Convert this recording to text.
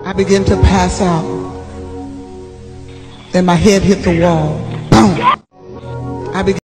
I began to pass out. and my head hit the wall. Boom. I began